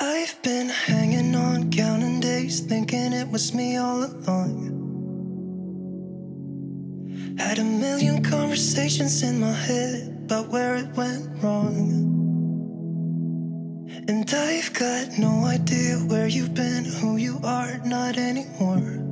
I've been hanging on, counting days, thinking it was me all along. Had a million conversations in my head about where it went wrong. And I've got no idea where you've been, who you are, not anymore.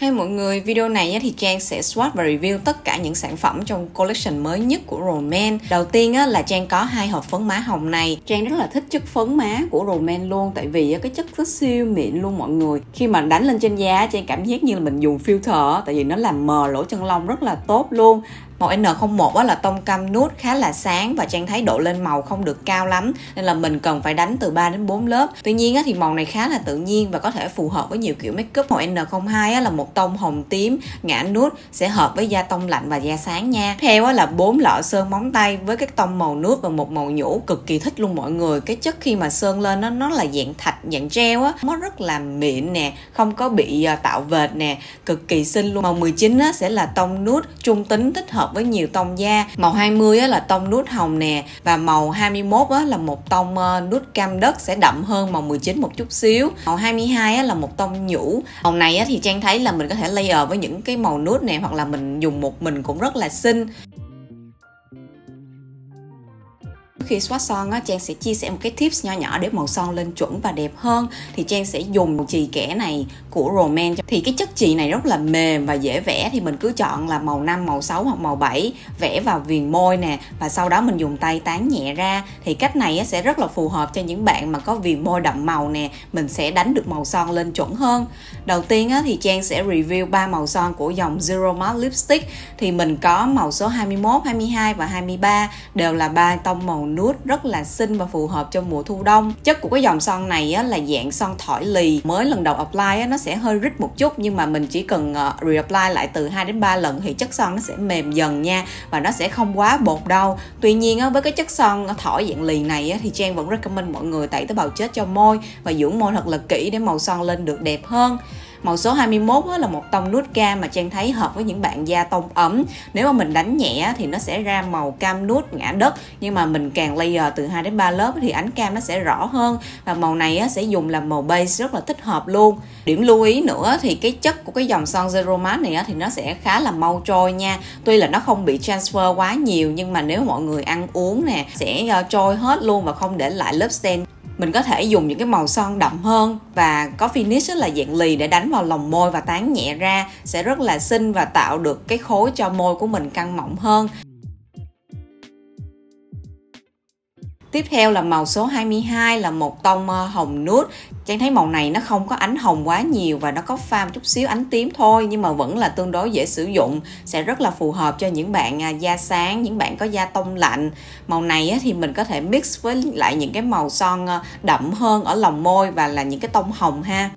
Hey mọi người, video này thì Trang sẽ swatch và review tất cả những sản phẩm trong collection mới nhất của Roman. Đầu tiên là Trang có hai hộp phấn má hồng này. Trang rất là thích chất phấn má của Roman luôn tại vì cái chất rất siêu mịn luôn mọi người. Khi mà đánh lên trên da, Trang cảm giác như là mình dùng filter tại vì nó làm mờ lỗ chân lông rất là tốt luôn màu N01 là tông cam nút khá là sáng và Trang thấy độ lên màu không được cao lắm nên là mình cần phải đánh từ 3 đến 4 lớp. Tuy nhiên á thì màu này khá là tự nhiên và có thể phù hợp với nhiều kiểu makeup màu N02 là một tông hồng tím ngã nút sẽ hợp với da tông lạnh và da sáng nha. Theo là bốn lọ sơn móng tay với các tông màu nút và một màu nhũ cực kỳ thích luôn mọi người. Cái chất khi mà sơn lên nó nó là dạng thạch dạng gel á. Nó rất là mịn nè không có bị à, tạo vệt nè cực kỳ xinh luôn. Màu 19 á, sẽ là tông nút trung tính thích hợp với nhiều tông da. Màu 20 á, là tông nút hồng nè và màu 21 á, là một tông ờ, uh, nút cam đất sẽ đậm hơn màu 19 một chút xíu. Màu 22 á, là một tông nhũ. Màu này á, thì Trang thấy là mình có thể layer với những cái màu nút này hoặc là mình dùng một mình cũng rất là xinh. Khi swatch son á, Trang sẽ chia sẻ một cái tips nho nhỏ để màu son lên chuẩn và đẹp hơn. Thì Trang sẽ dùng một chì kẻ này của Roman thì cái chất chì này rất là mềm và dễ vẽ. Thì mình cứ chọn là màu 5, màu 6 hoặc màu 7 vẽ vào viền môi nè và sau đó mình dùng tay tán nhẹ ra. Thì cách này á, sẽ rất là phù hợp cho những bạn mà có viền môi đậm màu nè mình sẽ đánh được màu son lên chuẩn hơn. Đầu tiên á, thì Trang sẽ review ba màu son của dòng Zero Matte Lipstick. Thì mình có màu số 21, 22 và 23 đều là ba tông màu nude rất là xinh và phù hợp cho mùa thu đông. Chất của cái dòng son này á, là dạng son thỏi lì. Mới lần đầu apply á, nó sẽ hơi rít một chút nhưng mà mình chỉ cần uh, reapply lại từ 2 đến 3 lần thì chất son nó sẽ mềm dần nha và nó sẽ không quá bột đâu. Tuy nhiên á, với cái chất son thỏi dạng lì này á, thì Trang vẫn recommend mọi người tẩy tế bào chết cho môi và dưỡng môi thật là kỹ để màu son lên được đẹp hơn. Màu số 21 là một tông nút cam mà Trang thấy hợp với những bạn da tông ấm. Nếu mà mình đánh nhẹ thì nó sẽ ra màu cam nút, ngã đất. Nhưng mà mình càng layer từ 2 đến 3 lớp thì ánh cam nó sẽ rõ hơn. Và màu này sẽ dùng làm màu base rất là thích hợp luôn. Điểm lưu ý nữa thì cái chất của cái dòng son Zero Matte này thì nó sẽ khá là mau trôi nha. Tuy là nó không bị transfer quá nhiều, nhưng mà nếu mọi người ăn uống nè, sẽ ờ, trôi hết luôn và không để lại lớp stain mình có thể dùng những cái màu son đậm hơn và có finish rất là dạng lì để đánh vào lòng môi và tán nhẹ ra, sẽ rất là xinh và tạo được cái khối cho môi của mình căng mọng hơn. Tiếp theo là màu số 22 là một tông ờ, hồng nút. Trang thấy màu này nó không có ánh hồng quá nhiều và nó có pha một chút xíu ánh tím thôi nhưng mà vẫn là tương đối dễ sử dụng, sẽ rất là phù hợp cho những bạn à, da sáng, những bạn có da tông lạnh. Màu này thì mình có thể mix với lại những cái màu son ờ, đậm hơn ở lòng môi và là những cái tông hồng ha.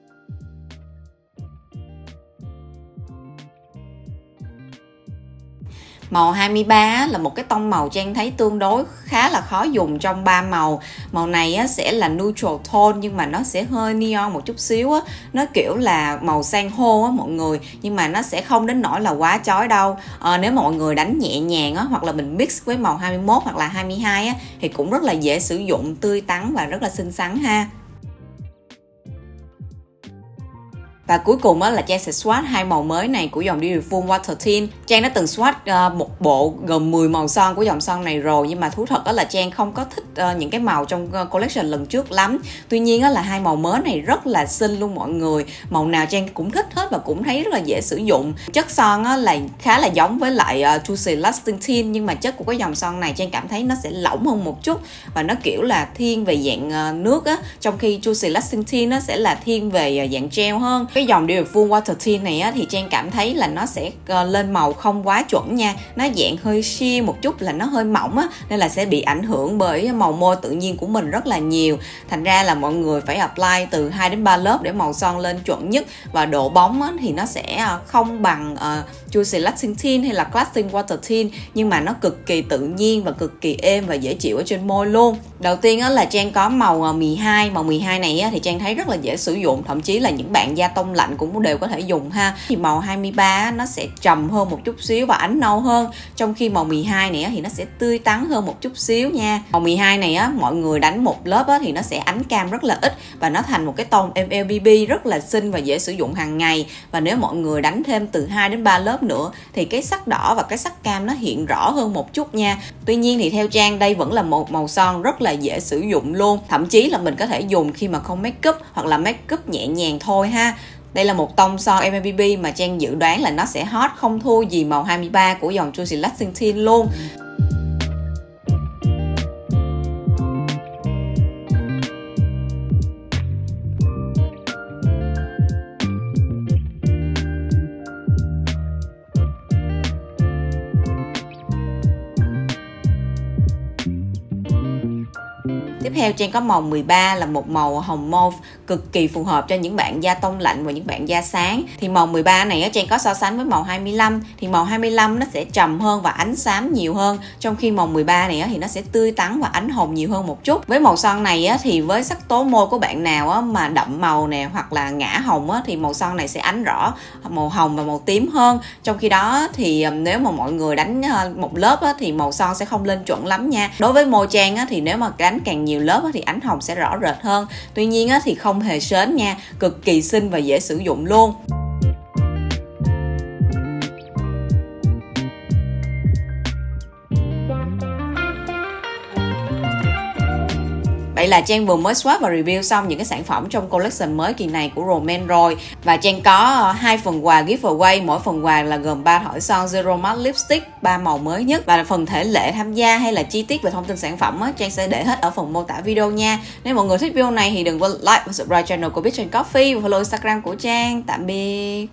Màu 23 là một cái tông màu Trang thấy tương đối khá là khó dùng trong ba màu. Màu này sẽ là neutral tone nhưng mà nó sẽ hơi neon một chút xíu á. Nó kiểu là màu sang hô á mọi người nhưng mà nó sẽ không đến nỗi là quá chói đâu. À, nếu mọi người đánh nhẹ nhàng á hoặc là mình mix với màu 21 hoặc là 22 á thì cũng rất là dễ sử dụng, tươi tắn và rất là xinh xắn ha. Và cuối cùng á là Trang sẽ swatch hai màu mới này của dòng Beautiful Water Tint. Trang đã từng swatch uh, một bộ gồm 10 màu son của dòng son này rồi nhưng mà thú thật đó là Trang không có thích uh, những cái màu trong uh, collection lần trước lắm. Tuy nhiên á là hai màu mới này rất là xinh luôn mọi người. Màu nào Trang cũng thích hết và cũng thấy rất là dễ sử dụng. Chất son á, là khá là giống với lại uh, Juicy Lasting Tint nhưng mà chất của cái dòng son này Trang cảm thấy nó sẽ lỏng hơn một chút và nó kiểu là thiên về dạng uh, nước á trong khi Juicy Lasting Tint nó sẽ là thiên về uh, dạng gel hơn cái dòng điều full water tint này á, thì trang cảm thấy là nó sẽ ờ, lên màu không quá chuẩn nha. Nó dạng hơi sheer một chút là nó hơi mỏng á nên là sẽ bị ảnh hưởng bởi màu môi tự nhiên của mình rất là nhiều. Thành ra là mọi người phải apply từ 2 đến 3 lớp để màu son lên chuẩn nhất. Và độ bóng á, thì nó sẽ ờ, không bằng uh, Juicy Lasting Tint hay là Classing Water Tint nhưng mà nó cực kỳ tự nhiên và cực kỳ êm và dễ chịu ở trên môi luôn. Đầu tiên á, là trang có màu 12 màu 12 này á, thì trang thấy rất là dễ sử dụng thậm chí là những bạn da tông đông lạnh cũng đều có thể dùng ha. Thì màu 23 nó sẽ trầm hơn một chút xíu và ánh nâu hơn. Trong khi màu 12 này thì nó sẽ tươi tắn hơn một chút xíu nha. Màu 12 này á mọi người đánh một lớp á, thì nó sẽ ánh cam rất là ít và nó thành một cái tông MLBB rất là xinh và dễ sử dụng hàng ngày. Và nếu mọi người đánh thêm từ 2 đến 3 lớp nữa thì cái sắc đỏ và cái sắc cam nó hiện rõ hơn một chút nha. Tuy nhiên thì theo trang đây vẫn là một màu son rất là dễ sử dụng luôn. Thậm chí là mình có thể dùng khi mà không make up hoặc là make up nhẹ nhàng thôi ha đây là một tông son MLBB mà Trang dự đoán là nó sẽ hot không thua gì màu 23 của dòng Juicy Lasting Tint luôn. Theo Trang có màu 13 là một màu hồng mauve cực kỳ phù hợp cho những bạn da tông lạnh và những bạn da sáng. Thì màu 13 này Trang có so sánh với màu 25 thì màu 25 nó sẽ trầm hơn và ánh xám nhiều hơn trong khi màu 13 này thì nó sẽ tươi tắn và ánh hồng nhiều hơn một chút. Với màu son này thì với sắc tố môi của bạn nào mà đậm màu nè, hoặc là ngã hồng thì màu son này sẽ ánh rõ, màu hồng và màu tím hơn. Trong khi đó thì nếu mà mọi người đánh một lớp thì màu son sẽ không lên chuẩn lắm nha. Đối với môi Trang thì nếu mà đánh càng nhiều lớp thì ánh hồng sẽ rõ rệt hơn. Tuy nhiên thì không hề sến nha, cực kỳ xinh và dễ sử dụng luôn. Vậy là Trang vừa mới swap và review xong những cái sản phẩm trong collection mới kỳ này của Roman rồi. Và Trang có ờ, hai phần quà giveaway mỗi phần quà là gồm 3 thỏi son Zero Matte Lipstick ba màu mới nhất. Và phần thể lệ tham gia hay là chi tiết về thông tin sản phẩm á, Trang sẽ để hết ở phần mô tả video nha. Nếu mọi người thích video này thì đừng quên like và subscribe channel của Bitcoin Coffee và follow Instagram của Trang. Tạm biệt.